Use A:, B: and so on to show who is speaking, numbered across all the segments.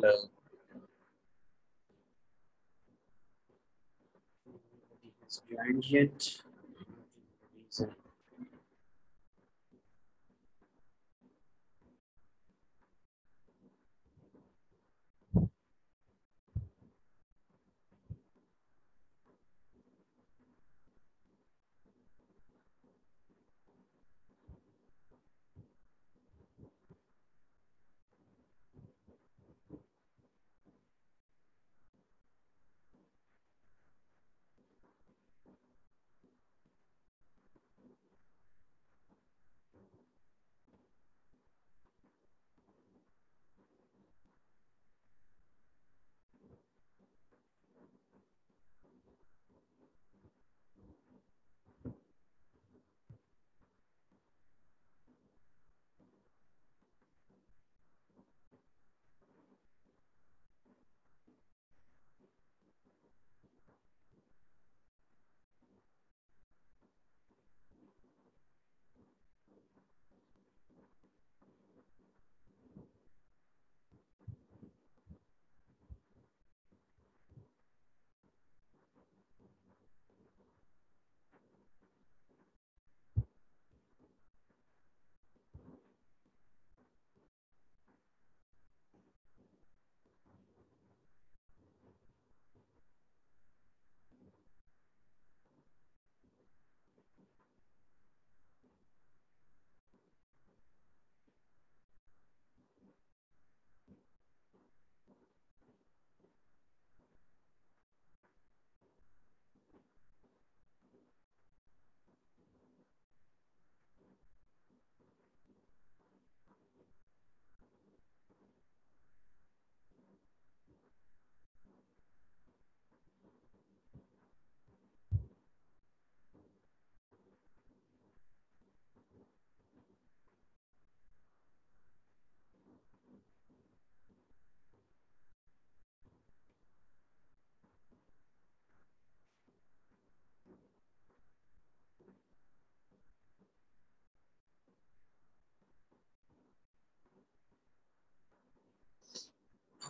A: Hello. Joined yet?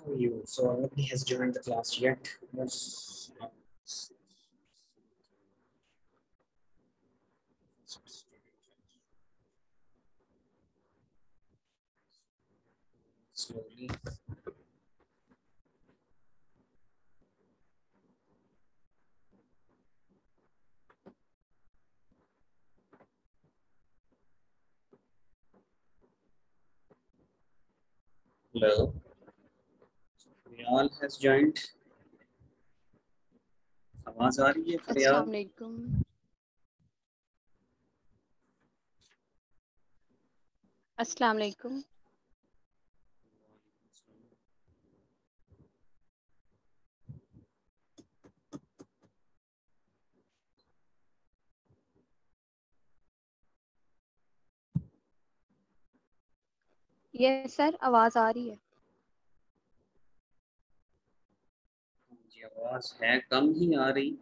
A: How you? So nobody has joined the class yet. Slowly. Hello. Fariyal has joined. आवाज़ आ रही है फरियाल
B: अस्सलाम वालेकुम अस्सलाम वालेकुम यस सर आवाज़ आ रही है।
A: जी आवाज है कम ही आ रही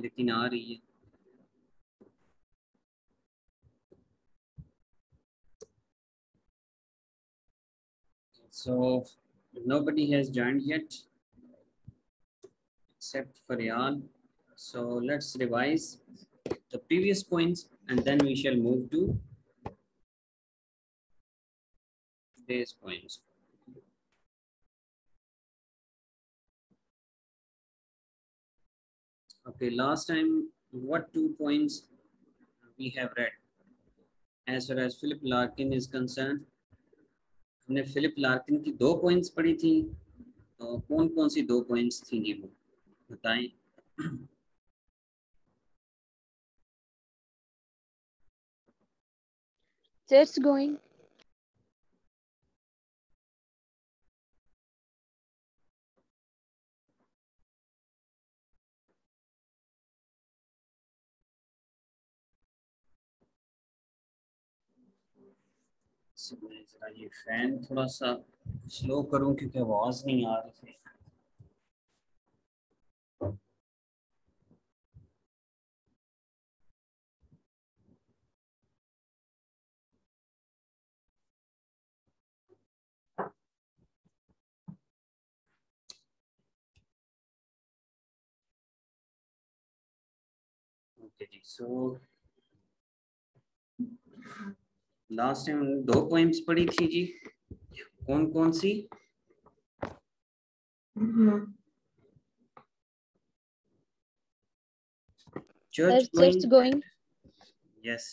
A: लेकिन आ रही है So nobody has joined yet except Faryal. So let's revise the previous points and then we shall move to today's points. Okay, last time what two points we have read as far as Philip Larkin is concerned हमने Philip Larkin की दो points पढ़ी थी तो कौन कौन सी दो points थी ये वो बताएँ
B: जस्ट गोइंग
A: जरा ये फ़ैन थोड़ा सा स्लो करूँ क्योंकि आवाज़ नहीं आ रही थी। सो so लास्ट टाइम दो पोइम्स पढ़ी थी जी। कौन कौन सी
B: चर्च चर्च गोइंग
A: यस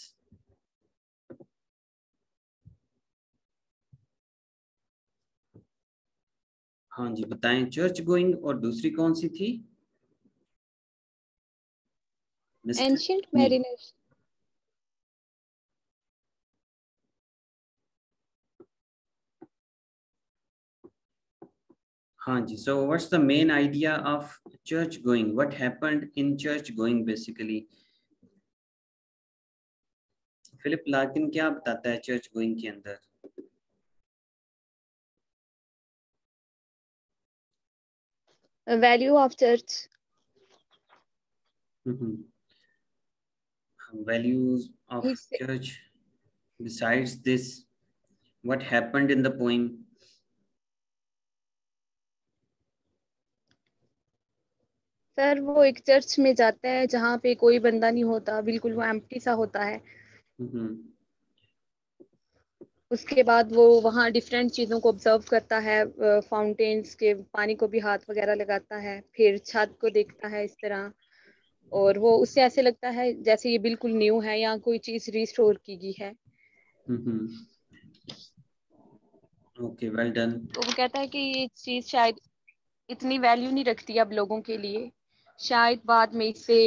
A: हाँ जी बताएँ चर्च गोइंग और दूसरी कौन सी थी?
B: Ancient mariners
A: हाँ जी so what's the main idea of church going what happened in church going basically Philip Larkin क्या बताता है चर्च गोइंग के अंदर
B: value of church
A: mm-hmm. values of
B: He's-
A: church besides this what happened in the poem
B: sir वो एक church में जाता है जहाँ पे कोई बंदा नहीं होता बिल्कुल वो एम्प्टी सा होता है. उसके बाद वो वहाँ डिफरेंट चीज़ों को ऑब्ज़र्व करता है फाउंटेन्स के पानी को भी हाथ वगैरह लगाता है फिर छत को देखता है इस तरह और वो उससे ऐसे लगता है जैसे ये बिल्कुल न्यू है या कोई चीज़ रिस्टोर की गई है.
A: Okay, well done.
B: तो वो कहता है कि ये चीज़ शायद इतनी वैल्यू नहीं रखती अब लोगों के लिए शायद बाद में इसे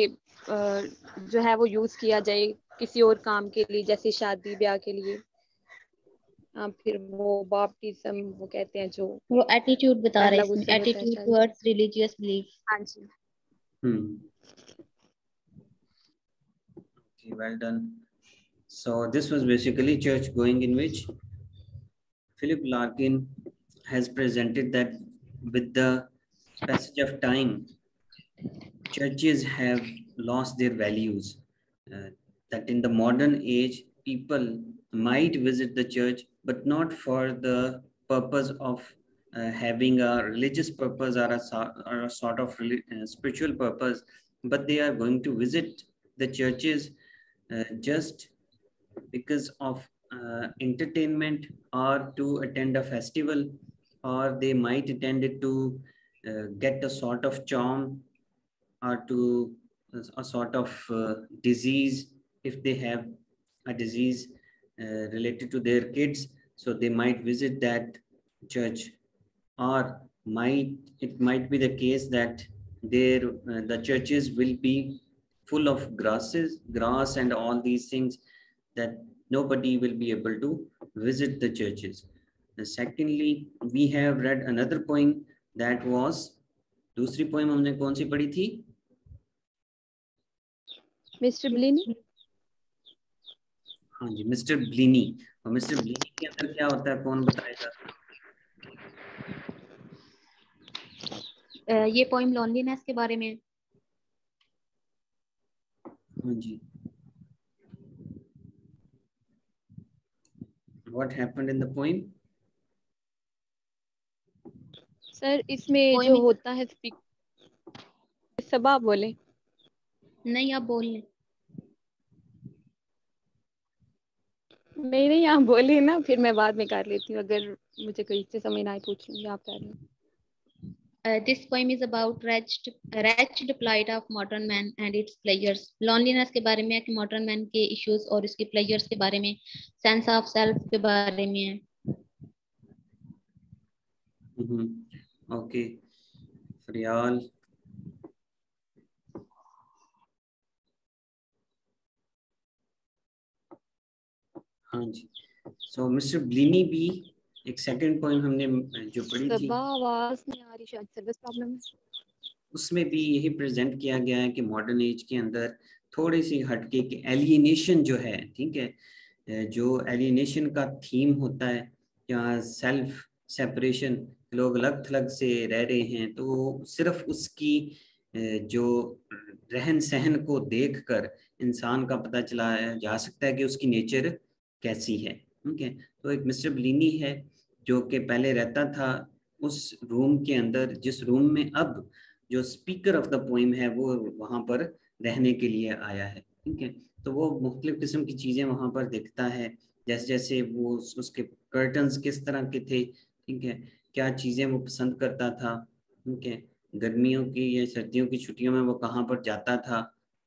B: जो है वो यूज़ किया जाए किसी और काम के लिए जैसे शादी ब्याह के लिए। फिर वो बाप्टिज्म वो कहते हैं जो
C: वो एटीट्यूड बता रहे हैं एटीट्यूड टुवर्ड्स रिलीजियस बिलीफ
B: हाँ। जी।
A: हम्म। जी well done so this was basically church going in which Philip Larkin has presented that with the passage of time churches have lost their values. Uh, that in the modern age, people might visit the church, but not for the purpose of uh, having a religious purpose or a, or a sort of uh, spiritual purpose, but they are going to visit the churches uh, just because of uh, entertainment or to attend a festival, or they might attend it to uh, get a sort of charm or to a sort of uh, disease if they have a disease uh, related to their kids so they might visit that church or might it might be the case that their uh, the churches will be full of grasses grass and all these things that nobody will be able to visit the churches And secondly we have read another poem that was दूसरी poem हमने कौन सी पढ़ी थी
B: mister ब्लिनी?
A: हाँ जी mister ब्लिनी। और mister ब्लिनी के अंदर क्या होता है? कौन बताएगा
C: ये पोइम लॉनलीनेस के बारे में।
A: हाँ जी। What happened in the poem?
B: Sir इसमें जो होता है स्पीक सब बोले।
C: नहीं आप बोल लें
B: नहीं नहीं आप बोले ना फिर मैं बाद में कर लेती हूँ अगर मुझे कोई से समझ ना आए पूछ लूँगी आप कर लें
C: Uh, this poem is about wretched, wretched plight of modern man and its pleasures. Loneliness के बारे में है कि modern man के issues और उसके pleasures के बारे में, sense of self के बारे में है.
A: mm-hmm. okay Frial हाँ जी। सो मिस्टर ब्लिनी भी एक सेकंड पोएम हमने जो पढ़ी थी।
B: आवाज़ नहीं आ रही शायद सर्विस प्रॉब्लम है
A: उसमें भी यही प्रेजेंट किया गया है कि मॉडर्न एज के अंदर थोड़ी सी हटके के एलियनेशन जो है ठीक है जो एलियनेशन का थीम होता है या सेल्फ सेपरेशन लोग अलग थलग से रह रहे हैं तो सिर्फ़ उसकी जो रहन सहन को देखकर इंसान का पता चला जा सकता है कि उसकी नेचर कैसी है, ठीक है? तो एक मिस्टर ब्लिनी है, जो कि पहले रहता था उस रूम के अंदर, जिस रूम में अब जो स्पीकर ऑफ़ द पोइम है, वो वहाँ पर रहने के लिए आया है, ठीक है? तो वो मुख्तलिफ़ किस्म की चीज़ें वहाँ पर दिखता है जैसे जैसे वो उसके कर्टन्स किस तरह के थे, ठीक है? क्या चीज़ें वो पसंद करता था, ठीक है? गर्मियों की या सर्दियों की छुट्टियों में वो कहाँ पर जाता था,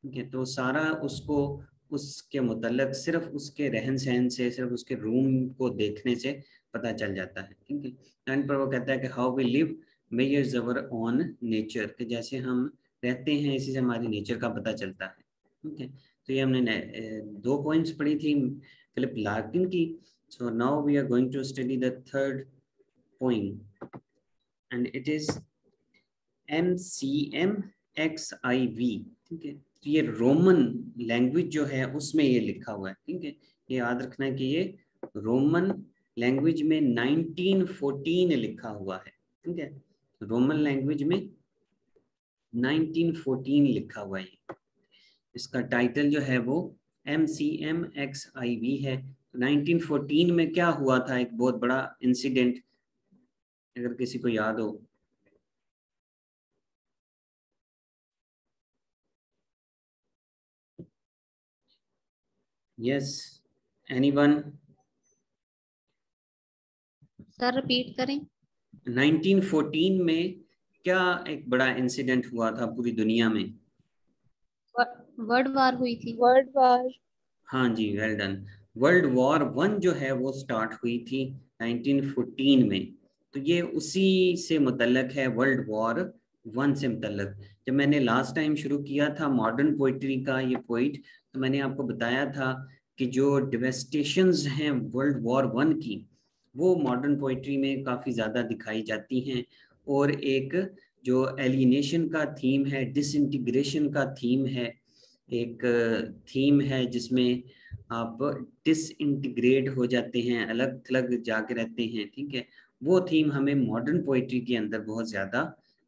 A: ठीक है? तो सारा उसको उसके मुतलक सिर्फ़ उसके रहन सहन से, सिर्फ़ उसके रूम को देखने से पता चल जाता है, ठीक है? एंड पर वो कहता है कि how we live mayors our on nature कि जैसे हम रहते हैं, इसी से हमारी नेचर का पता चलता है, ठीक है? तो ये हमने दो पॉइंट्स पढ़ी थी फिलिप लार्किन की so now we are going to study the third point and it is M C M X I V ठीक है? तो ये रोमन लैंग्वेज जो है, उसमें ये लिखा हुआ है, ठीक है? ये याद रखना है कि ये रोमन लैंग्वेज में 1914 लिखा हुआ है, ठीक है? रोमन लैंग्वेज में 1914 लिखा हुआ है इसका टाइटल जो है वो M C M X I V है। 1914 में क्या हुआ था? एक बहुत बड़ा इंसिडेंट अगर किसी को याद हो यस एनीवन
C: सर रिपीट करें।
A: 1914 में क्या एक बड़ा इंसिडेंट हुआ था पूरी दुनिया में?
C: वर्ल्ड वार हुई थी।
B: वर्ल्ड वार
A: हाँ जी well done world war one जो है वो स्टार्ट हुई थी 1914 में। तो ये उसी से मुतलक है वर्ल्ड वॉर वन से मुतलक जब मैंने लास्ट टाइम शुरू किया था मॉडर्न पोइट्री का ये पोइट तो मैंने आपको बताया था कि जो डिवेस्टेशन हैं वर्ल्ड वॉर वन की, वो मॉडर्न पोइट्री में काफ़ी ज़्यादा दिखाई जाती हैं और एक जो एलिनेशन का थीम है डिसइंटीग्रेशन का थीम है, एक थीम है जिसमें आप डिसइंटीग्रेट हो जाते हैं अलग थलग जाके रहते हैं, ठीक है? वो थीम हमें मॉडर्न पोइट्री के अंदर बहुत ज़्यादा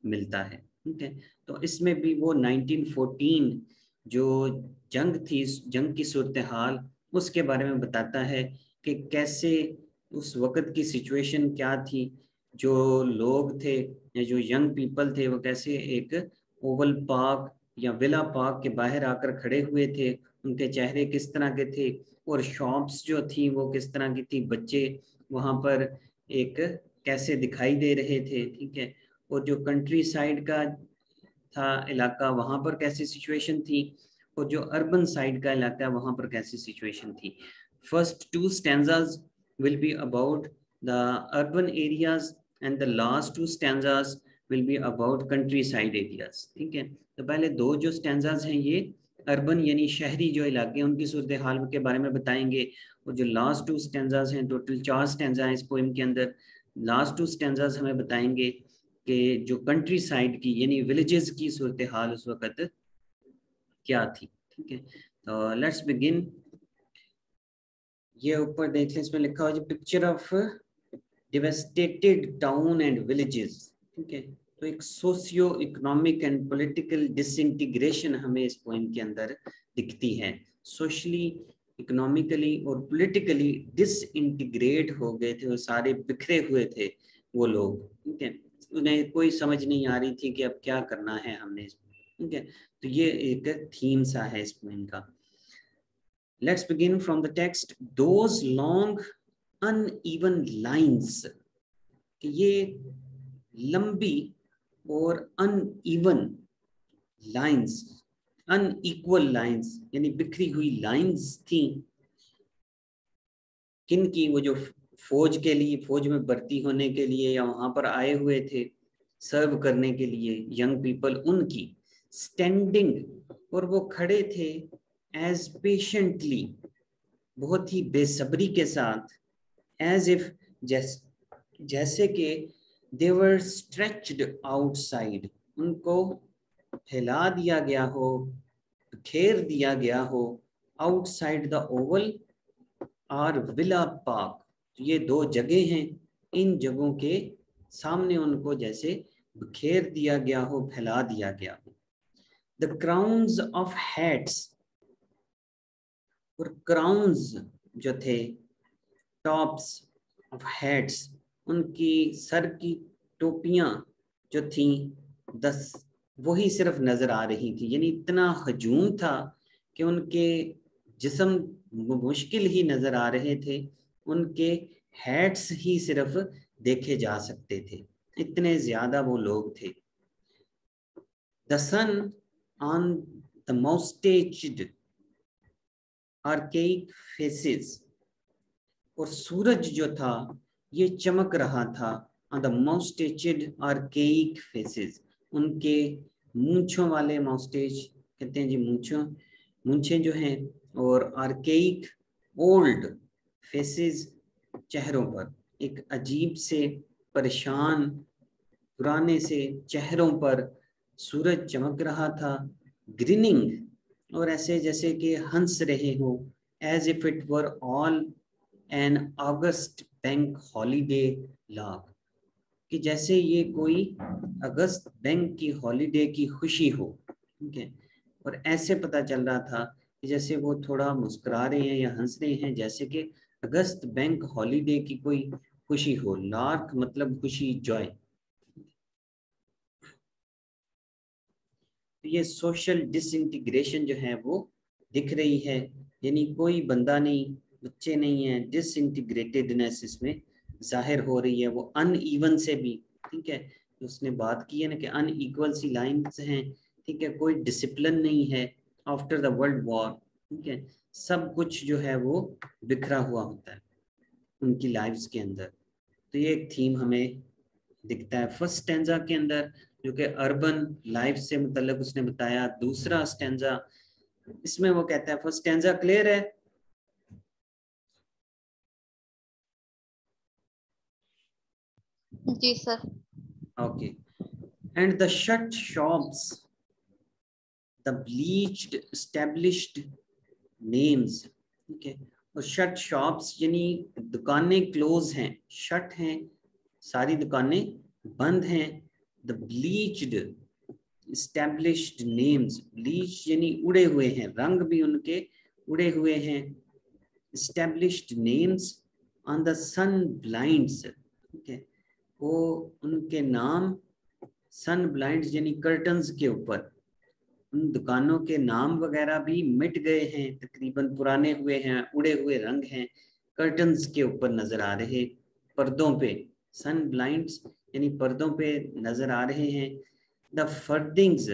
A: मिलता है, ठीक है? तो इसमें भी वो 1914 जो जंग थी, जंग की सूरत हाल, उसके बारे में बताता है कि कैसे उस वक़्त की सिचुएशन क्या थी, जो लोग थे या जो यंग पीपल थे, वो कैसे एक ओवल पार्क या विला पार्क के बाहर आकर खड़े हुए थे, उनके चेहरे किस तरह के थे और शॉप्स जो थी, वो किस तरह की थी, बच्चे वहाँ पर एक कैसे दिखाई दे रहे थे, ठीक है? और जो कंट्री साइड का था इलाका, वहाँ पर कैसी सिचुएशन थी? और जो अर्बन साइड का इलाका है, वहाँ पर कैसी सिचुएशन थी? First two stanzas will be about the urban areas and the last two stanzas will be about countryside areas. ठीक है? तो पहले दो जो stanzas हैं ये अर्बन यानी शहरी जो इलाके उनकी सूरत हाल के बारे में बताएँगे। और जो लास्ट टू स्टेंजाज हैं टोटल चार स्टेंजा हैं इस पोइम के अंदर। लास्ट टू स्टेंजाज हमें बताएँगे। कि जो कंट्री साइड की, यानी विलेजेस की सूरत हाल, उस वक्त क्या थी? ठीक है? तो लेट्स बिगिन ये ऊपर देख लें, इसमें लिखा हुआ है picture of devastated town and villages ठीक है? तो एक socio economic and political disintegration हमें इस पॉइंट के अंदर दिखती है। सोशली इकोनॉमिकली और पॉलिटिकली डिसइंटीग्रेट हो गए थे, वो सारे बिखरे हुए थे वो लोग। ठीक है? उन्हें कोई समझ नहीं आ रही थी कि अब क्या करना है हमने ठीक है तो ये एक थीम सा है इस पॉइंट का Let's begin from the text. Those long uneven lines. ये लंबी और अनइवन लाइंस अनइक्वल लाइंस यानी बिखरी हुई लाइंस थी किन की वो जो फौज के लिए, फौज में भर्ती होने के लिए या वहाँ पर आए हुए थे, सर्व करने के लिए यंग पीपल उनकी स्टैंडिंग और वो खड़े थे एज पेशेंटली बहुत ही बेसब्री के साथ एज इफ़ जैस, जैसे कि देवर स्ट्रेच्ड आउटसाइड उनको फैला दिया गया हो, घेर दिया गया हो outside the Oval or Villa Park ये दो जगह हैं। इन जगहों के सामने उनको जैसे घेर दिया गया हो, फैला दिया गया हो। द क्राउन्स ऑफ़ हेड्स और क्राउन्स जो थे टॉप्स ऑफ़ हेड्स उनकी सर की टोपियाँ जो थी, दस, वही सिर्फ़ नज़र आ रही थी। यानी इतना हजूम था कि उनके जिसम मुश्किल ही नज़र आ रहे थे। उनके हेड्स ही सिर्फ़ देखे जा सकते थे। इतने ज़्यादा वो लोग थे। The sun on the moustached archaic faces और सूरज जो था, ये चमक रहा था on the moustached archaic faces उनके मूछों वाले मोस्टेज कहते हैं जी मूछों, मूछे जो हैं, और आर्केक ओल्ड फेसेस चेहरों पर, एक अजीब से परेशान, पुराने से चेहरों पर सूरज चमक रहा था ग्रीनिंग और ऐसे जैसे कि हंस रहे हो as if it were all an August bank holiday lark कि जैसे ये कोई अगस्त बैंक की हॉलीडे की खुशी हो, ठीक है? और ऐसे पता चल रहा था कि जैसे वो थोड़ा मुस्कुरा रहे हैं या हंस रहे हैं, जैसे कि अगस्त बैंक हॉलीडे की कोई खुशी हो लार्क मतलब खुशी जॉय तो ये सोशल डिसइंटीग्रेशन जो है वो दिख रही है, यानी कोई बंदा नहीं, बच्चे नहीं है डिसइंटीग्रेटेडनेस इसमें ज़ाहिर हो रही है, वो अनइवन से भी, ठीक है? तो उसने बात की है ना कि अनइक्वल सी लाइंस हैं, ठीक है? कोई डिसिप्लिन नहीं है आफ्टर द वर्ल्ड वॉर ठीक है? सब कुछ जो है वो बिखरा हुआ होता है उनकी लाइफ्स के अंदर। तो ये एक थीम हमें दिखता है फ़र्स्ट स्टेंजा के अंदर जो कि अर्बन लाइफ से मुतलक उसने बताया। दूसरा स्टेंजा इसमें वो कहता है फ़र्स्ट स्टेंजा क्लियर है?
C: जी sir
A: okay and the shut shops the bleached established names ठीक है और शट शॉप्स यानी दुकानें क्लोज हैं शट हैं, सारी दुकानें बंद हैं the bleached established names bleach यानी उड़े हुए हैं, रंग भी उनके उड़े हुए हैं, established names on the sun blinds ठीक है वो उनके नाम सन ब्लाइंड्स यानी कर्टन्स के ऊपर उन दुकानों के नाम वगैरह भी मिट गए हैं, तकरीबन पुराने हुए हैं, उड़े हुए रंग हैं कर्टन्स के ऊपर नज़र आ रहे, पर्दों पे सन ब्लाइंड्स यानी पर्दों पे नज़र आ रहे हैं। द फर्दिंग्स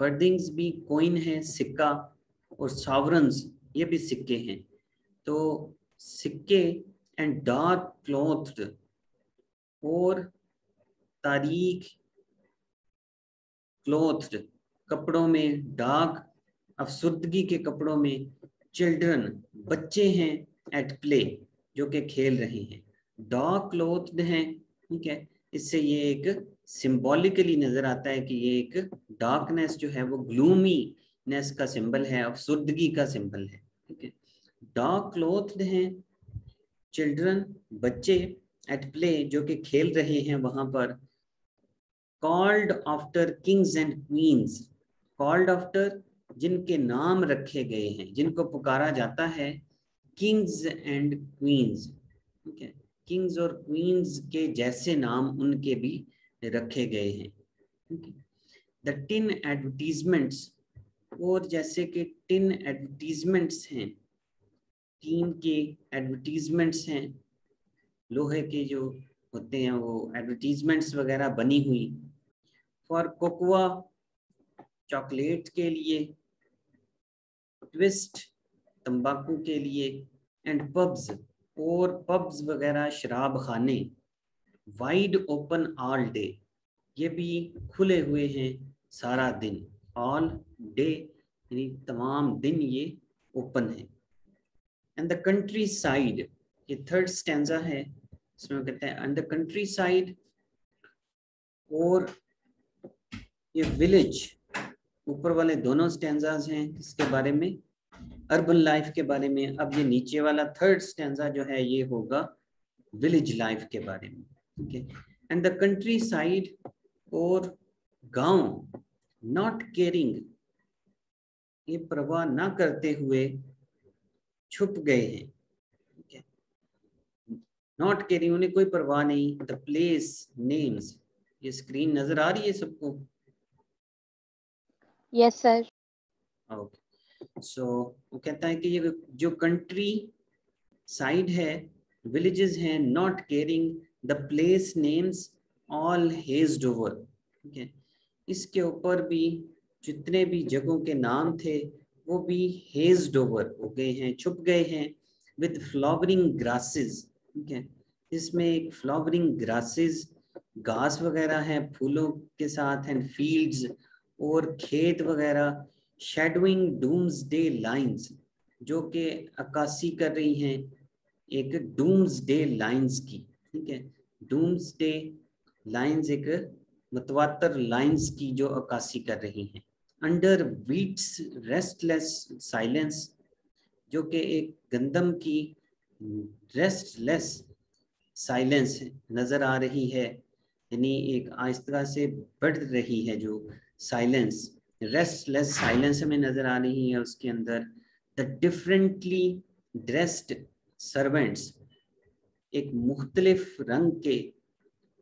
A: फर्दिंग्स भी कोइन है, सिक्का और सावरन्स ये भी सिक्के हैं। तो सिक्के एंड डार्क क्लॉथ और तारीख क्लॉथ कपड़ों में डार्क अफसुदगी के कपड़ों में चिल्ड्रन, बच्चे हैं एट प्ले जो कि खेल रहे हैं। डार्क क्लोथ्ड हैं, ठीक है? इससे ये एक सिंबॉलिकली नज़र आता है कि ये एक डार्कनेस जो है, वो ग्लूमीनेस का सिंबल है अफसुदगी का सिंबल है, ठीक है? डार्क क्लोथ्ड हैं, चिल्ड्रन, बच्चे एट प्ले जो कि खेल रहे हैं वहाँ पर। Called after kings and queens called after, जिनके नाम रखे गए हैं, जिनको पुकारा जाता है, किंग्स एंड क्वींस। ठीक है किंग्स और क्वींस के जैसे नाम उनके भी रखे गए हैं। द टिन एडवर्टीजमेंट्स, और जैसे कि टिन एडवर्टीजमेंट्स हैं, टीन के एडवर्टीजमेंट्स हैं, लोहे के जो होते हैं, वो एडवर्टीजमेंट्स वगैरह बनी हुई। फॉर कोकोआ चॉकलेट के लिए, ट्विस्ट, तंबाकू के लिए एंड पब्स और पब्स वगैरह शराब खाने। वाइड ओपन ऑल डे ये भी खुले हुए हैं सारा दिन। ऑल डे यानी तमाम दिन ये ओपन है। एंड द कंट्री साइड ये थर्ड स्टैंडा है। इसमें कहते हैं एंड द कंट्री साइड और ये विलेज ऊपर वाले दोनों स्टेंजाज हैं इसके बारे में? अर्बन लाइफ के बारे में। अब ये नीचे वाला थर्ड स्टेंजा जो है, ये होगा विलेज लाइफ के बारे में है? एंड द कंट्री साइड और गाँव नॉट केयरिंग ये परवाह ना करते हुए छुप गए है नॉट केयरिंग उन्हें कोई परवाह नहीं। द प्लेस नेम्स ये स्क्रीन नज़र आ रही है सबको?
B: यस सर
A: ओके सो वो कहता है कि ये जो कंट्री साइड है विलेजेस हैं not caring the place names all hedged over ठीक है? इसके ऊपर भी जितने भी जगहों के नाम थे, वो भी हेज्ड ओवर हो गए हैं, छुप गए हैं विद फ्लावरिंग ग्रासेस ठीक है? इसमें एक फ्लावरिंग ग्रासेस घास वगैरह है, फूलों के साथ एंड फील्ड्स और खेत वगैरह शेडोइंग डूम्स डे लाइन्स जो कि अक्सी कर रही हैं, एक डूम्स डे लाइन्स की, ठीक है? डूम्स डे लाइन्स एक मतवातर लाइन्स की जो अक्सी कर रही हैं। अंडर वीट्स रेस्टलेस साइलेंस जो कि एक गंदम की रेस्टलेस साइलेंस नज़र आ रही है, यानी एक आहिस्ता से बढ़ रही है जो साइलेंस रेस्टलेस साइलेंस हमें नज़र आ रही है उसके अंदर. द डिफरेंटली ड्रेस्ड सर्वेंट्स एक मुख्तलिफ़ रंग के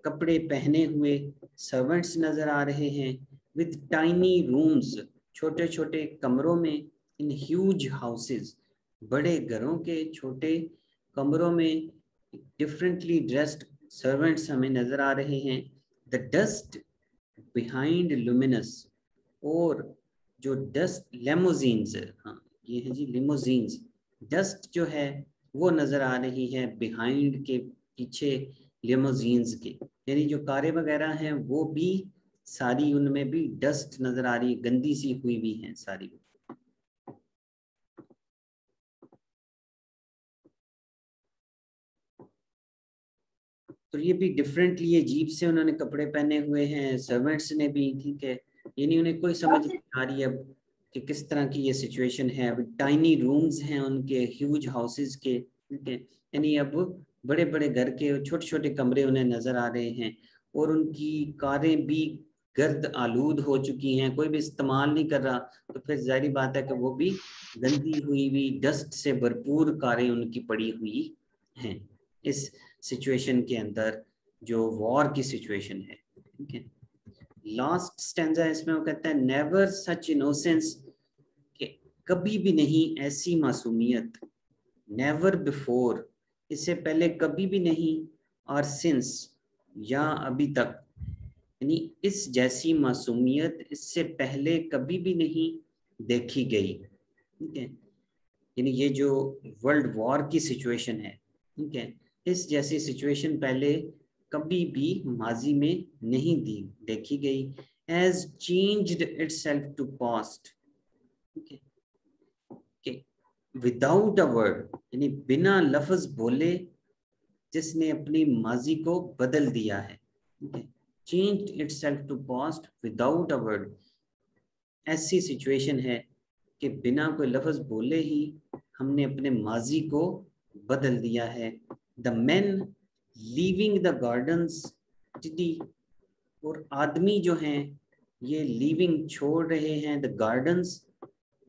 A: कपड़े पहने हुए सर्वेंट्स नज़र आ रहे हैं विद टाइनी रूम्स छोटे छोटे कमरों में इन ह्यूज हाउसेस बड़े घरों के छोटे कमरों में डिफरेंटली ड्रेस्ड सर्वेंट्स हमें नज़र आ रहे हैं. द डस्ट बिहाइंड लुमिनस और जो डस्ट लेमोजीन्स हाँ ये है जी लिमोजीन्स डस्ट जो है, वो नज़र आ रही है बिहाइंड के पीछे लेमोजीन्स के। यानी जो कारें वगैरह हैं, वो भी सारी उनमें भी डस्ट नज़र आ रही है गंदी सी हुई भी हैं सारी। तो ये भी डिफरेंटली अजीब से उन्होंने कपड़े पहने हुए हैं सर्वेंट्स ने भी ठीक है। यानी उन्हें कोई समझ नहीं आ रही अब कि किस तरह की ये सिचुएशन है। अब टाइनी रूम्स हैं उनके ह्यूज हाउसेस के ठीक है। यानी अब बड़े बड़े घर के छोटे छोटे कमरे उन्हें नज़र आ रहे हैं और उनकी कारें भी गर्द आलूद हो चुकी हैं। कोई भी इस्तेमाल नहीं कर रहा तो फिर जाहरी बात है कि वो भी गंदी हुई हुई डस्ट से भरपूर कारें उनकी पड़ी हुई हैं। इस सिचुएशन के अंदर जो वॉर की सिचुएशन है, ठीक है? लास्ट स्टेंजा इसमें वो कहता है नेवर सच इनोसेंस कि, कभी भी नहीं ऐसी मासूमियत। नेवर बिफोर इससे पहले कभी भी नहीं और सिंस या अभी तक। यानी इस जैसी मासूमियत इससे पहले कभी भी नहीं देखी गई। ठीक है? यानी ये जो वर्ल्ड वॉर की सिचुएशन है, ठीक है? इस जैसी सिचुएशन पहले कभी भी माजी में नहीं दी, देखी गई as changed itself to past without a word यानी बिना लफ्ज बोले, जिसने अपनी माजी को बदल दिया है. Change itself to past without a word ऐसी सिचुएशन है कि बिना कोई लफ्ज बोले ही हमने अपने माजी को बदल दिया है. The man leaving the gardens tidy और आदमी जो हैं, ये लीविंग छोड़ रहे हैं द गार्डन्स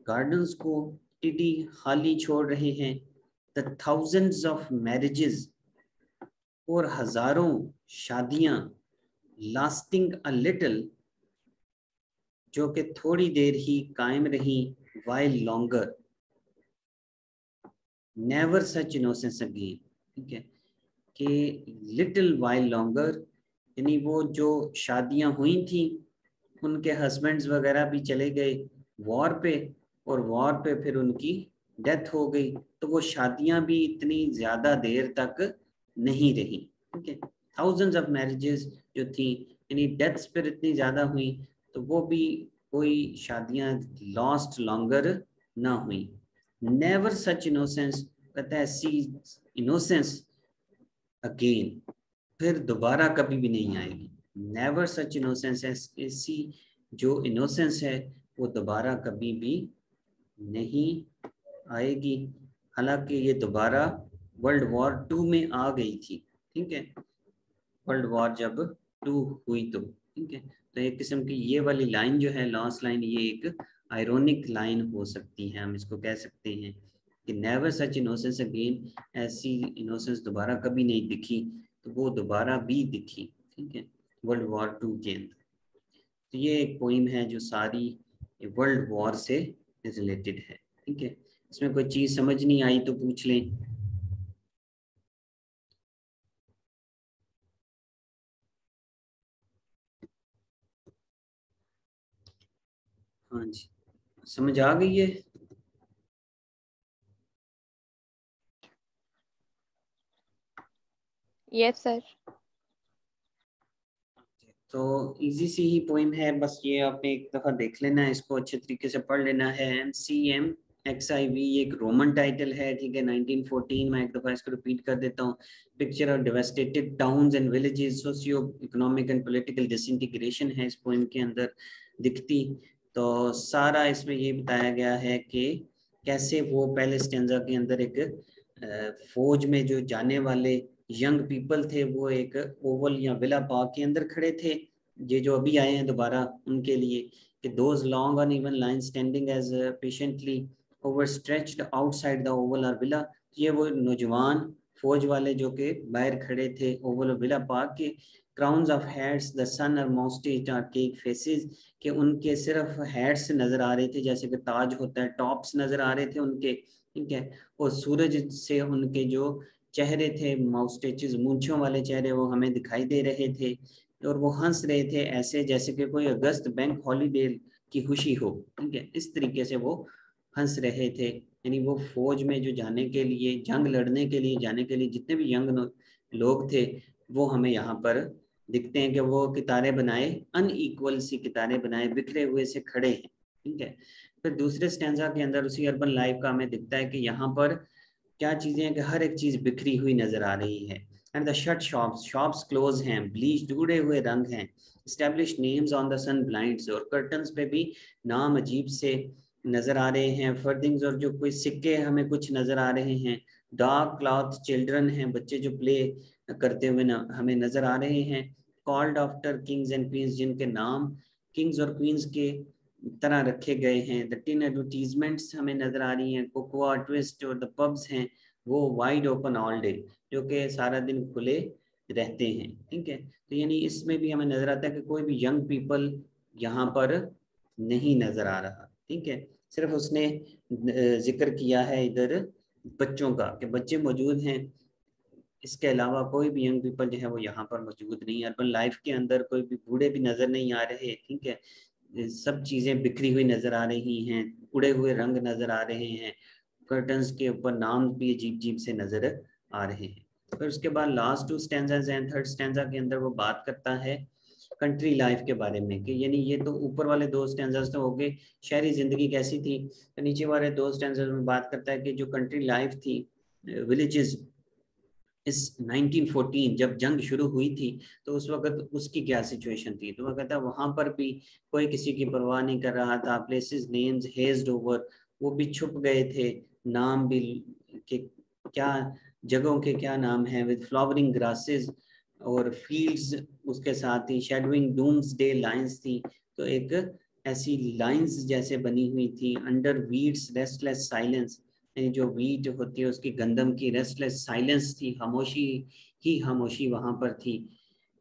A: गार्डन्स को टिडी खाली छोड़ रहे हैं द थाउजेंड्स ऑफ़ मैरिजेस और हज़ारों शादियाँ लास्टिंग अ लिटल जो कि थोड़ी देर ही कायम रही while longer never such innocence again ठीक है, कि लिटिल वाइल लॉन्गर यानी वो जो शादियाँ हुई थी, उनके हस्बैंड्स वगैरह भी चले गए वॉर पे, और वॉर पे फिर उनकी डेथ हो गई। तो वो शादियाँ भी इतनी ज़्यादा देर तक नहीं रही, ठीक है? थाउजेंड्स ऑफ़ मैरिजेस जो थी, यानी डेथ्स पर इतनी ज़्यादा हुई तो वो भी कोई शादियाँ लॉस्ट लॉन्गर ना हुई। नेवर सच इनोसेंस कहता है सी इनोसेंस अगेन फिर दोबारा कभी भी नहीं आएगी। नेवर सच इनोसेंस ऐसी जो इनोसेंस है, वो दोबारा कभी भी नहीं आएगी। हालाँकि ये दोबारा वर्ल्ड वॉर टू में आ गई थी, ठीक है? वर्ल्ड वॉर जब टू हुई तो ठीक है? तो एक किस्म की ये वाली लाइन जो है लास्ट लाइन ये एक आयरोनिक लाइन हो सकती है, हम इसको कह सकते हैं। कि नेवर सच इनोसेंस अगेन ऐसी इनोसेंस दोबारा कभी नहीं दिखी तो वो दोबारा भी दिखी, ठीक है? वर्ल्ड वॉर टू के अंदर। तो ये एक पोइम है जो सारी वर्ल्ड वॉर से रिलेटेड है, ठीक है? इसमें कोई चीज़ समझ नहीं आई तो पूछ लें। हाँ जी। समझ आ गई है?
B: यस सर
A: तो इजी सी ही पोइम है, बस ये आपने एक दफ़ा देख लेना है, इसको अच्छे तरीके से पढ़ लेना है। M C M X I V एक रोमन टाइटल है, ठीक है 1914 में एक दफ़ा इसको रिपीट कर देता हूँ। Picture of devastated towns and villages socio economic and political disintegration है इस पोइम के अंदर, दिखती। तो सारा इसमें ये बताया गया है कि कैसे वो पहले स्टेंजा के अंदर एक फौज में जो जाने वाले यंग पीपल थे, वो एक ओवल या विला पार्क के अंदर खड़े थे। ये जो अभी आए हैं दोबारा उनके लिए कि those long on even line standing as patiently over stretched outside the Oval और विला ये वो नौजवान फौज वाले जो कि बाहर खड़े थे ओवल और विला पार्क के crowns of heads the sun और मोस्टेज आर केक फेसेस कि उनके सिर्फ़ हेड्स नज़र आ रहे थे, जैसे कि ताज होता है टॉप्स नज़र आ रहे थे उनके, ठीक है? और सूरज से उनके जो चेहरे थे माउस्टेचेस मूछों वाले चेहरे वो हमें दिखाई दे रहे थे और वो हंस रहे थे ऐसे जैसे कि कोई अगस्त बैंक हॉलीडे की खुशी हो, ठीक है? इस तरीके से वो हंस रहे थे। यानी वो फौज में जो जाने के लिए, जंग लड़ने के लिए, जाने के लिए जितने भी यंग लोग थे, वो हमें यहाँ पर दिखते हैं कि वो कितारें बनाए अनईक्वल सी कितारें बनाए, बिखरे हुए से खड़े हैं, ठीक है? फिर दूसरे स्टैंडा के अंदर उसी अर्बन लाइफ का हमें दिखता है कि यहाँ पर क्या चीज़ें हैं कि हर एक चीज़ बिखरी हुई नज़र आ रही है? And the shut shops shops close हैं ब्लीच उड़े हुए रंग हैं। Established names on the sun blinds और कर्टन्स पे भी नाम अजीब से नज़र आ रहे हैं। फर्दिंग्स और जो कोई सिक्के हमें कुछ नज़र आ रहे हैं। डार्क क्लॉथ चिल्ड्रन हैं बच्चे जो प्ले करते हुए न, हमें नज़र आ रहे हैं। Called after kings and queens जिनके नाम किंग्स और क्वींस के तरह रखे गए हैं। द टिन एडवर्टीजमेंट्स हमें नज़र आ रही हैं। कोकोआ ट्विस्ट और द पब्स हैं। वो वाइड ओपन ऑल डे जो कि सारा दिन खुले रहते हैं। ठीक है? तो यानी इसमें भी हमें नज़र आता है कि कोई भी यंग पीपल यहाँ पर नहीं नज़र आ रहा। ठीक है? सिर्फ़ उसने ज़िक्र किया है इधर बच्चों का कि बच्चे मौजूद हैं। इसके अलावा कोई भी यंग पीपल जो है वो यहाँ पर मौजूद नहीं अर्बन लाइफ के अंदर कोई भी बूढ़े भी नज़र नहीं आ रहे। ठीक है? सब चीज़ें बिखरी हुई नज़र आ रही हैं, उड़े हुए रंग नज़र आ रहे हैं कर्टन्स के ऊपर नाम भी अजीब अजीब से नज़र आ रहे हैं। फिर उसके बाद last two stanzas and third stanza के अंदर वो बात करता है कंट्री लाइफ के बारे में कि यानी ये तो ऊपर वाले दो स्टैंडर्स तो हो गए शहरी ज़िंदगी कैसी थी? तो नीचे वाले दो स्टैंडर्स में बात करता है कि जो कंट्री लाइफ थी विलेजेस इस 1914 जब जंग शुरू हुई थी तो उस वक्त उसकी क्या सिचुएशन थी? तो वह कहता, वहाँ पर भी कोई किसी की परवाह नहीं कर रहा था। प्लेसेस नेम्स हेज्ड ओवर वो भी छुप गए थे। नाम भी के क्या, जगहों के क्या नाम हैं? विद फ्लावरिंग ग्रासेस और फील्ड्स उसके साथ ही शेडोइंग डूम्स डे लाइन्स थी। तो एक ऐसी लाइंस जैसे बनी हुई थी। अंडर वीड्स रेस्टलेस साइलेंस जो वीट होती है, उसकी गंदम की रेस्टलेस साइलेंस थी, खामोशी ही खामोशी वहाँ पर थी।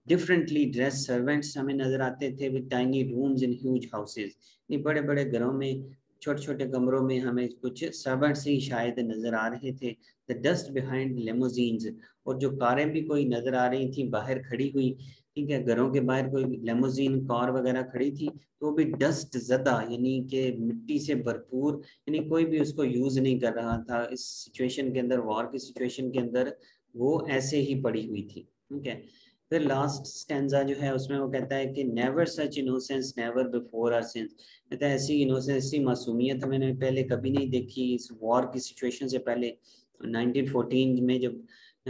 A: डिफरेंटली ड्रेस सर्वेंट्स हमें नज़र आते थे with tiny rooms in huge houses बड़े बड़े घरों में छोटे छोटे कमरों में हमें कुछ सर्वेंट्स ही शायद नज़र आ रहे थे। द डस्ट बिहाइंड लेमोजीन्स और जो कारें भी कोई नज़र आ रही थी, बाहर खड़ी हुई ठीक है, घरों के बाहर कोई लेमोजीन कार वगैरह खड़ी थी तो भी डस्ट ज़दा यानी कि मिट्टी से भरपूर, यानी कोई भी उसको यूज़ नहीं कर रहा था। इस सिचुएशन के अंदर वॉर की सिचुएशन के अंदर, वो ऐसे ही पड़ी हुई थी, ठीक है? फिर लास्ट स्टेंजा जो है, उसमें वो कहता है कि never such innocence never before or since कहता है, ऐसी इनोसेंस ऐसी मासूमियत मैंने पहले कभी नहीं देखी। इस वॉर की सिचुएशन से पहले 1914 में जब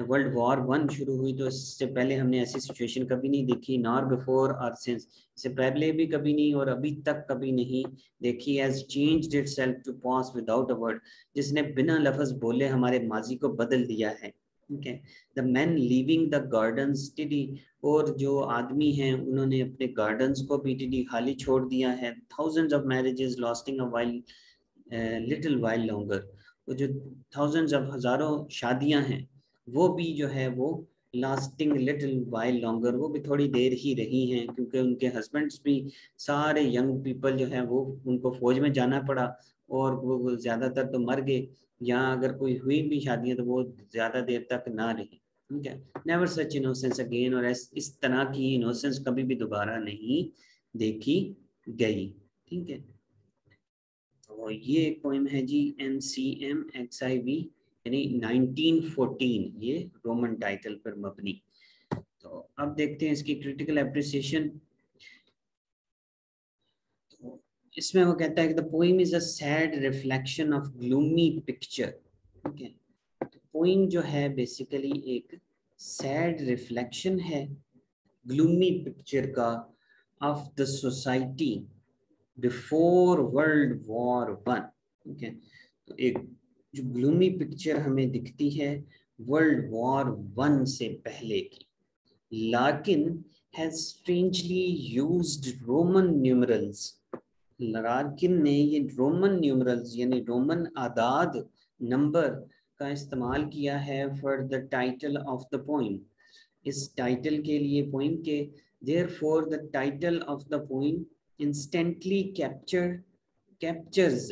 A: वर्ल्ड वॉर वन शुरू हुई तो इससे पहले हमने ऐसी सिचुएशन कभी नहीं देखी नॉर बिफोर और सिंस इससे पहले भी कभी नहीं और अभी तक कभी नहीं देखी। As change itself to pass without a word जिसने बिना लफज बोले हमारे माजी को बदल दिया है। ठीक है the man living the garden tidy और जो आदमी हैं, उन्होंने अपने गार्डन्स को भी टिडी खाली छोड़ दिया है। Thousands of marriages lasting little while longer जो थाउजेंड्स ऑफ़ हज़ारों शादियाँ हैं वो भी जो है वो लास्टिंग लिटिल वाइल लॉन्गर वो भी थोड़ी देर ही रही हैं, क्योंकि उनके हस्बैंड्स भी सारे यंग पीपल जो है वो उनको फौज में जाना पड़ा और वो ज़्यादातर तो मर गए। यहाँ अगर कोई हुई भी शादियाँ तो वो ज़्यादा देर तक ना रही, ठीक है? नेवर सच इनोसेंस अगेन और इस तरह की इनोसेंस कभी भी दोबारा नहीं देखी गई, ठीक है? तो ये एक पोइम है जी M C M X I V यानी 1914 ये रोमन टाइटल पर मबनी। तो अब देखते हैं इसकी क्रिटिकल एप्रिसिएशन तो इसमें वो कहता है कि the poem is a sad reflection of gloomy picture ठीक है? तो पोइम जो है बेसिकली एक सैड रिफ्लेक्शन है ग्लूमी पिक्चर का of the society before world war one ठीक है? तो एक जो ग्लूमी पिक्चर हमें दिखती है वर्ल्ड वॉर वन से पहले की। Larkin strangely used Roman numerals Larkin ने ये रोमन न्यूमरल्स यानी रोमन आदाद नंबर का इस्तेमाल किया है for the title of the poem इस टाइटल के लिए पोइम के therefore the title of the poem instantly capture captures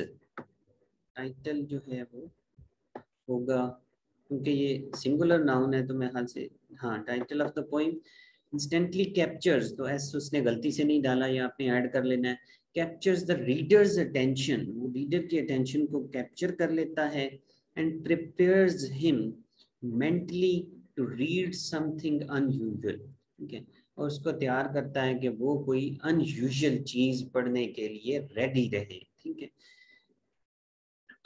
A: title जो है वो होगा, क्योंकि ये सिंगुलर नाउन है तो मैं हाल से हाँ title of the poem instantly captures तो एस उसने गलती से नहीं डाला, या आपने ऐड कर लेना है कैप्चर्स द रीडर्स अटेंशन वो रीडर की अटेंशन को कैप्चर कर लेता है and prepares him mentally to read something unusual ठीक है? और उसको तैयार करता है कि वो कोई अनयूजुअल चीज़ पढ़ने के लिए रेडी रहे, ठीक है?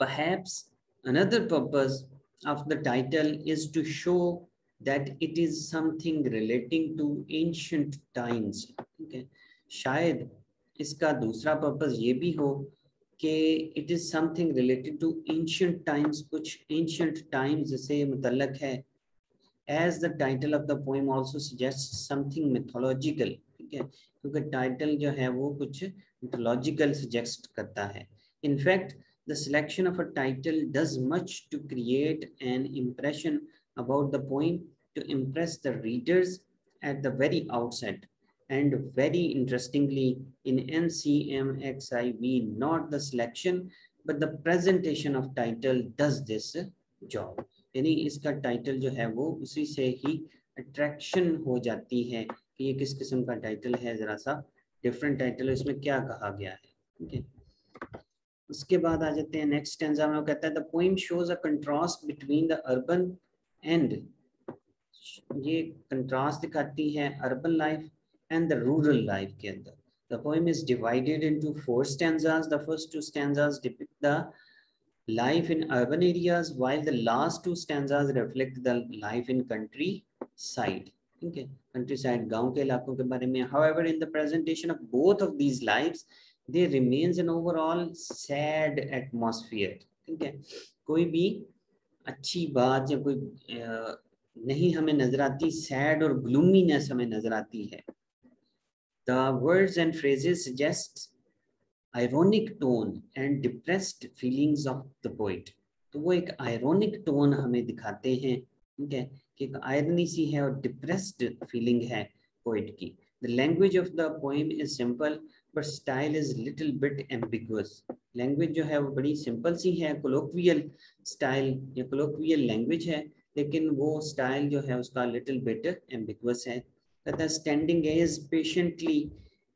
A: Perhaps another purpose of the title is to show that it is something relating to ancient times. Okay. शायद इसका दूसरा पर्पज ये भी हो कि it is something related to ancient times कुछ एंशियंट टाइम्स से मुतलक है as the title of the poem also suggest something mythological ठीक है क्योंकि टाइटल जो है वो कुछ मिथोलॉजिकल सजेस्ट करता है in fact the selection of a title does much to create an impression about the poem to impress the readers at the very outset. And very interestingly, in NCMXIV, not the selection, but the presentation of title does this job. यानी इसका title जो है वो उसी से ही attraction हो जाती है कि ये किस किस्म का टाइटल है जरा सा डिफरेंट टाइटल है इसमें क्या कहा गया है ठीक है उसके बाद आ जाते हैं नेक्स्ट टेंजा में वो कहता है the poem shows a contrast between the urban and ये कंट्रास्ट दिखाती है urban life and the rural life के अंदर। The poem is divided into four stanzas the first two stanzas depict the life in urban areas while the last two stanzas reflect the life in countryside ठीक है? Country side गाँव के इलाकों के बारे में। However in the presentation of both of these lives there remains an overall sad atmosphere, ठीक है? कोई भी अच्छी बात या कोई नहीं हमें नज़र आती सैड और ग्लूमीनेस हमें नज़र आती है। The words and phrases suggest ironic tone and depressed feelings of the poet. तो वो एक आयरोनिक टोन हमें दिखाते हैं, ठीक है? कि एक आयरनी सी है और डिप्रेस्ड फीलिंग है पोइट की। The language of the poem is simple but style is little bit ambiguous language जो है वो बड़ी सिंपल सी है कोलोक्वियल स्टाइल या कोलोक्वियल लैंग्वेज है, लेकिन वो स्टाइल जो है उसका लिटिल बिट एम्बिगुअस है। कहता है standing as patiently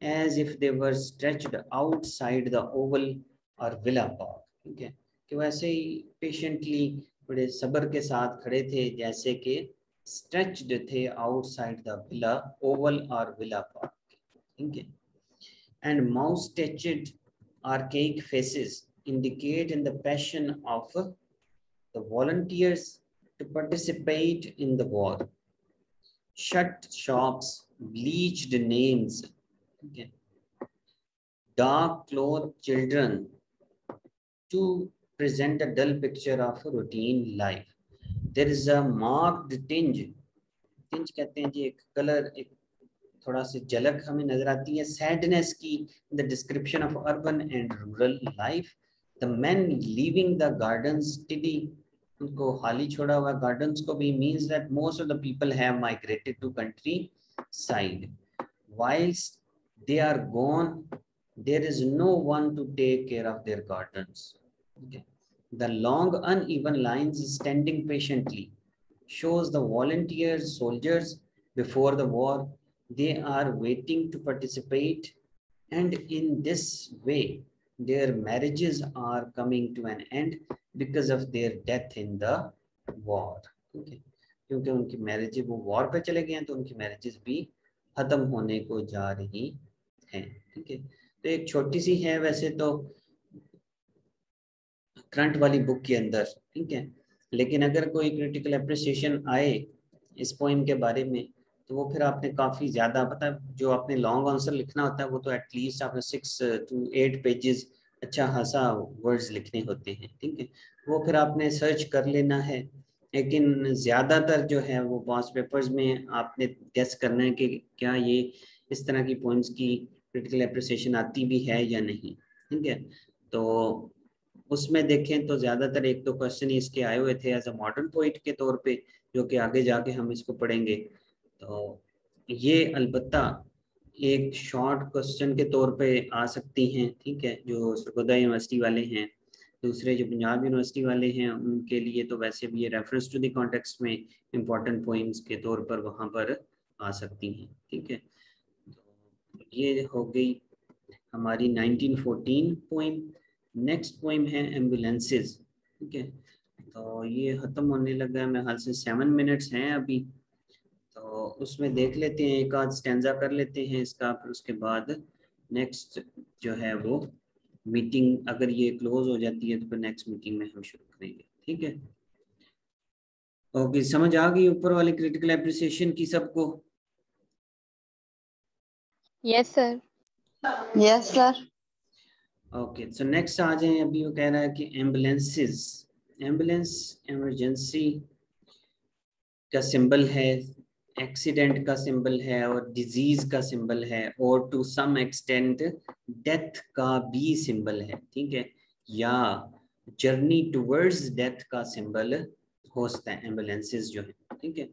A: as if they were stretched outside the Oval और विला पार्क ठीक है? कि वैसे ही पेशेंटली बड़े सब्र के साथ खड़े थे, जैसे कि स्ट्रेच्ड थे आउटसाइड द विला ओवल और विला पार्क ठीक है? and mouse-stitched archaic faces indicate in the passion of the volunteers to participate in the war. Shut shops, bleached names, okay. dark clothed children to present a dull picture of routine life. There is a marked tinge. Tinge कहते हैं जी एक colour एक थोड़ा सी झलक हमें नजर आती है सैडनेस की the description of urban and rural life the man leaving the garden tidy उनको खाली छोड़ा हुआ गार्डन्स को भी means that most of the people have migrated to countryside whilst they are gone there is no one to take care of their gardens okay. the long uneven lines standing patiently shows the volunteers soldiers before the war they are waiting to participate and in this way their marriages are coming to an end because of their death in the war okay क्योंकि उनकी marriages वो war पे चले गए हैं तो उनकी marriages भी खत्म होने को जा रही हैं ठीक है तो एक छोटी सी है वैसे तो करंट वाली बुक के अंदर ठीक है लेकिन अगर कोई क्रिटिकल अप्रिसिएशन आए इस पोइम के बारे में तो वो फिर आपने काफ़ी ज़्यादा, पता है, जो आपने लॉन्ग आंसर लिखना होता है, वो तो एटलीस्ट आपने सिक्स टू एट पेजेस अच्छा खासा वर्ड्स लिखने होते हैं, ठीक है? वो फिर आपने सर्च कर लेना है, लेकिन ज़्यादातर जो है वो पास पेपर्स में आपने गेस करना है कि क्या ये इस तरह की पॉइंट्स की क्रिटिकल अप्रिसिएशन आती भी है या नहीं, ठीक है? तो उसमें देखें तो ज़्यादातर एक दो क्वेश्चन इसके आए हुए थे एज अ मॉडर्न पोइट के तौर पे, जो कि आगे जाके हम इसको पढ़ेंगे। तो ये अलबत्ता एक शॉर्ट क्वेश्चन के तौर पे आ सकती हैं, ठीक है? जो सरगोदा यूनिवर्सिटी वाले हैं, दूसरे जो पंजाब यूनिवर्सिटी वाले हैं, उनके लिए तो वैसे भी ये रेफरेंस टू द में इम्पोर्टेंट पोइम्स के तौर पर वहाँ पर आ सकती हैं, ठीक है? तो ये हो गई हमारी 1914 पोइम नेक्स्ट पोइम है एम्बुलेंसेस ठीक है? तो ये ख़त्म होने लगा है, मेरे ख्याल से सेवन मिनट्स हैं अभी। तो उसमें देख लेते हैं एक आध स्टेंजा कर लेते हैं इसका फिर उसके बाद नेक्स्ट जो है वो मीटिंग अगर ये क्लोज हो जाती है तो फिर नेक्स्ट मीटिंग में हम शुरू करेंगे ठीक है? ओके समझ आ गई ऊपर वाले क्रिटिकल एप्रिसिएशन की सबको?
B: Yes sir
D: yes sir
A: okay so next आ जाए अभी वो कह रहा है कि एम्बुलेंसेस एंबुलेंस इमरजेंसी का सिंबल है एक्सीडेंट का सिंबल है और डिज़ीज़ का सिंबल है और टू सम एक्सटेंट डेथ का भी सिंबल है, ठीक है? या जर्नी टूवर्ड्स डेथ का सिंबल हो सकता है एम्बुलेंसेस जो है, ठीक है?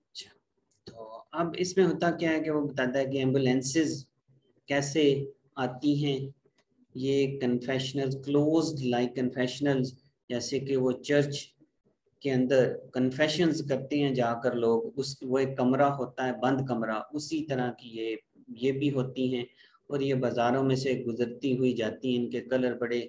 A: अच्छा तो अब इसमें होता क्या है कि वो बताता है कि एम्बुलेंसेस कैसे आती हैं? ये कन्फेशनल क्लोज्ड लाइक कन्फेशनल जैसे कि वो चर्च के अंदर कन्फेशंस करते हैं जाकर लोग उस वो एक कमरा होता है बंद कमरा उसी तरह की ये ये भी होती हैं और ये बाज़ारों में से गुजरती हुई जाती हैं। इनके कलर बड़े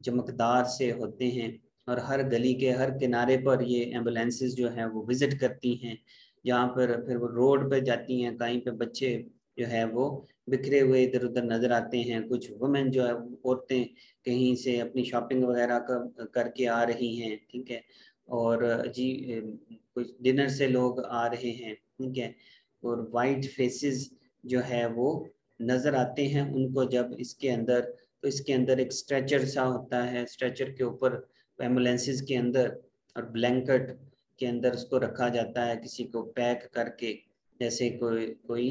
A: चमकदार से होते हैं और हर गली के हर किनारे पर ये एम्बुलेंसेस जो हैं वो विज़िट करती हैं। जहाँ पर फिर वो रोड पर जाती हैं कहीं पे बच्चे जो है वो बिखरे हुए इधर उधर नज़र आते हैं। कुछ वुमेन जो है औरतें कहीं से अपनी शॉपिंग वगैरह कर, करके आ रही हैं ठीक है? और जी कुछ डिनर से लोग आ रहे हैं, ठीक है? और वाइट फेसेस जो है वो नज़र आते हैं उनको जब इसके अंदर तो इसके अंदर एक स्ट्रेचर सा होता है स्ट्रेचर के ऊपर एम्बुलेंसेस के अंदर और ब्लैंकेट के अंदर उसको रखा जाता है किसी को पैक करके, जैसे कोई कोई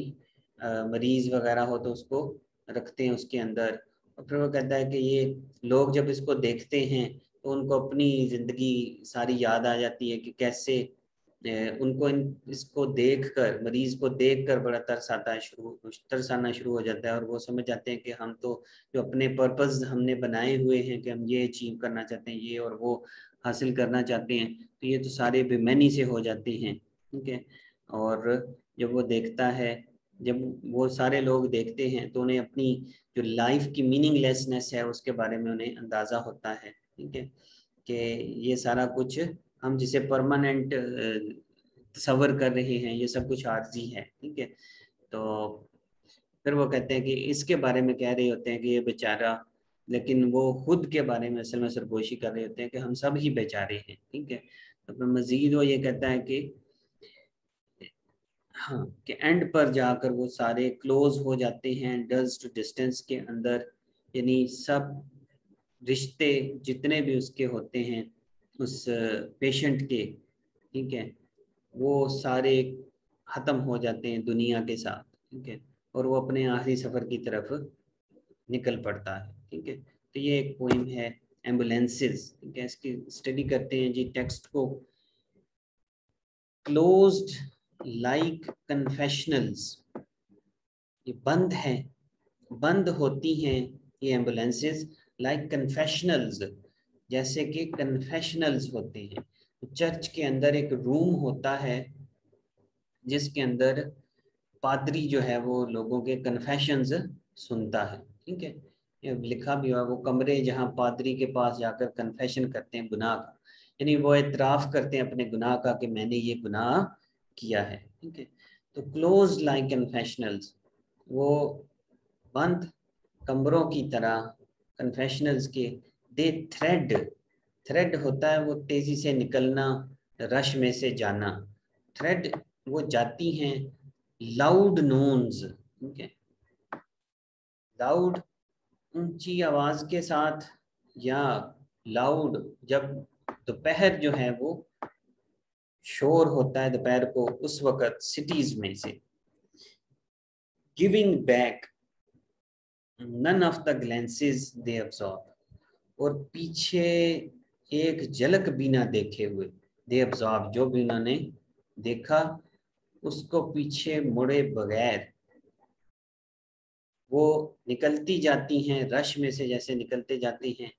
A: मरीज़ वगैरह हो तो उसको रखते हैं उसके अंदर। और फिर वो कहता है कि ये लोग जब इसको देखते हैं तो उनको अपनी ज़िंदगी सारी याद आ जाती है कि कैसे उनको इन, इसको देख कर मरीज़ को देख कर बड़ा तरस आता है शुरू तरस आना शुरू हो जाता है और वो समझ जाते हैं कि हम तो जो अपने पर्पज़ हमने बनाए हुए हैं कि हम ये अचीव करना चाहते हैं, ये और वो हासिल करना चाहते हैं तो ये तो सारे बेमैनी से हो जाते हैं, ठीक है? और जब वो देखता है, जब वो सारे लोग देखते हैं तो उन्हें अपनी जो लाइफ की मीनिंगलेसनेस है उसके बारे में उन्हें अंदाज़ा होता है। ठीक है, कि ये सारा कुछ हम जिसे परमानेंट तस्वर कर रहे हैं, ये सब कुछ आर्जी है, ठीक है? तो फिर वो कहते हैं कि इसके बारे में कह रहे होते हैं कि ये बेचारा, लेकिन वो खुद के बारे में असल में सरगोशी कर रहे होते हैं कि हम सब ही बेचारे हैं, ठीक है? तो फिर मजीद वो ये कहता है कि हाँ कि एंड पर जाकर वो सारे क्लोज हो जाते हैं डज टू डिस्टेंस के अंदर, यानी सब रिश्ते जितने भी उसके होते हैं, उस पेशेंट के, ठीक है, वो सारे ख़त्म हो जाते हैं दुनिया के साथ, ठीक है, और वो अपने आखिरी सफ़र की तरफ़ निकल पड़ता है, ठीक है। तो ये एक पोइम है एम्बुलेंसेस ठीक है, इसकी स्टडी करते हैं जी टेक्स्ट को। क्लोज्ड लाइक कन्फेशनल्स ये बंद है, बंद होती हैं ये एम्बुलेंसेस लाइक कन्फेशनल्स जैसे कि कन्फेशनल्स होते हैं। चर्च के अंदर एक रूम होता है, जिसके अंदर पादरी जो है वो लोगों के कन्फेशंस सुनता है, ठीक है? लिखा भी हुआ वो कमरे जहाँ पादरी के पास जाकर कन्फेशन करते हैं गुनाह का। यानी वो एतराफ़ करते हैं अपने गुनाह का कि मैंने ये गुनाह किया है, ठीक है? तो क्लोज लाइक कन्फेशनल्स वो बंद कमरों की तरह कन्फेशनल्स के दे थ्रेड थ्रेड होता है वो तेज़ी से निकलना रश में से जाना। थ्रेड वो जाती हैं लाउड नोन्स ठीक है लाउड ऊँची आवाज़ के साथ या लाउड जब दोपहर जो है वो शोर होता है दोपहर को उस वक्त सिटीज़ में से। Giving back none of the glances they absorb और पीछे एक झलक भी ना देखे हुए। दे अब्जॉर्ब जो भी उन्होंने देखा, उसको पीछे मुड़े बगैर वो निकलती जाती हैं, रश में से जैसे निकलते जाती हैं।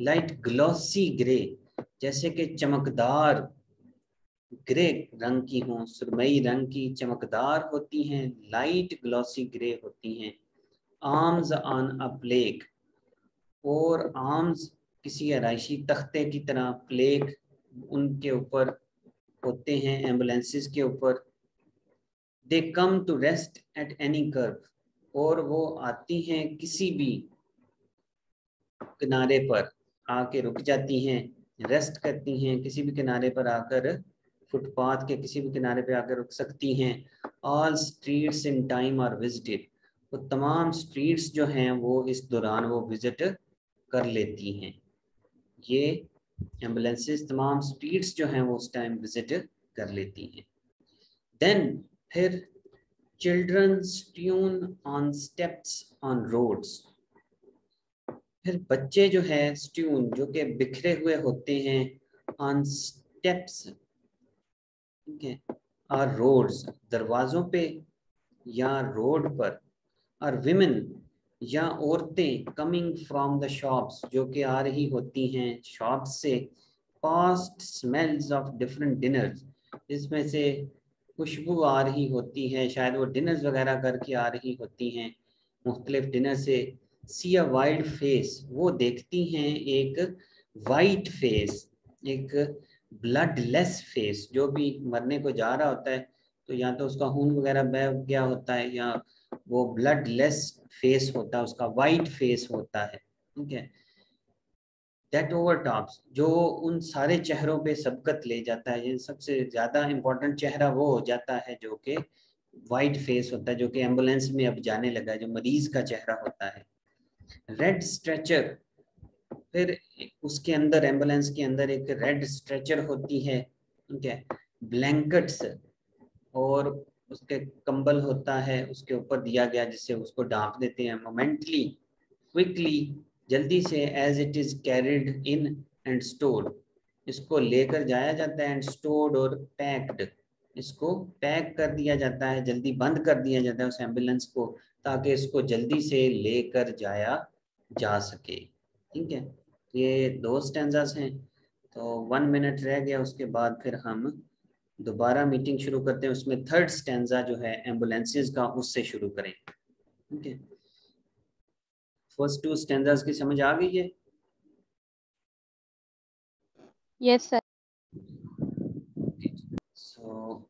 A: लाइट ग्लॉसी ग्रे जैसे कि चमकदार ग्रे रंग की हों, सुरमई रंग की चमकदार होती हैं लाइट ग्लॉसी ग्रे होती हैं। आर्म्स ऑन अ प्लेग और आर्म्स किसी आरइशी तख्ते की तरह प्लेग उनके ऊपर होते हैं एम्बुलेंसेस के ऊपर। They come to rest at any curve और वो आती हैं किसी भी किनारे पर आके रुक जाती हैं रेस्ट करती हैं, किसी भी किनारे पर आकर फुटपाथ के किसी भी किनारे पर आकर रुक सकती हैं। All streets in time are visited वो तमाम स्ट्रीट्स जो हैं वो इस दौरान वो विज़िट कर लेती हैं। ये एम्बुलेंसेस तमाम स्ट्रीट्स जो हैं वो उस टाइम विज़िट कर लेती हैं। देन फिर childrens tune on steps on roads फिर बच्चे जो है स्ट्यून जो कि बिखरे हुए होते हैं ऑन स्टेप्स ठीक है? और रोड्स दरवाज़ों पे या रोड पर। और विमेन या औरतें कमिंग फ्रॉम द शॉप्स जो कि आ रही होती हैं शॉप से past smells of different dinners जिसमें से खुशबू आ रही होती है, शायद वो डिनर्स वगैरह करके आ रही होती हैं, मुख्तलिफ़ डिनर से सी अ वाइल्ड फेस वो देखती हैं एक वाइट फेस एक ब्लड लेस फेस जो भी मरने को जा रहा होता है तो या तो उसका खून वगैरह बह गया होता है, या वो ब्लड लेस फेस होता है, उसका वाइट फेस होता है, ठीक है? दैट ओवर टॉप्स जो उन सारे चेहरों पे सबकत ले जाता है सबसे ज़्यादा इम्पोर्टेंट चेहरा वो हो जाता है जो कि वाइट फेस होता है, जो कि एंबुलेंस में अब जाने लगा है, जो मरीज़ का चेहरा होता है। रेड स्ट्रेचर फिर उसके अंदर एंबुलेंस के अंदर एक रेड स्ट्रेचर होती है, ठीक है? ब्लैंकेट्स और उसके कंबल होता है, उसके ऊपर दिया गया जिससे उसको ढांप देते हैं मोमेंटली क्विकली जल्दी से as it is carried in and store इसको लेकर जाया जाता है एंड स्टोर्ड और पैक्ड इसको पैक कर दिया जाता है, जल्दी बंद कर दिया जाता है उस एंबुलेंस को, ताकि इसको जल्दी से लेकर जाया जा सके। ठीक है? ये दो स्टेंजास हैं तो वन मिनट रह गया, उसके बाद फिर हम दोबारा मीटिंग शुरू करते हैं उसमें थर्ड स्टैंडा जो है एम्बुलेंसेज का उससे शुरू करें। ठीक है? फ़र्स्ट टू स्टेंजास की समझ आ गई है?
B: Yes sir
A: so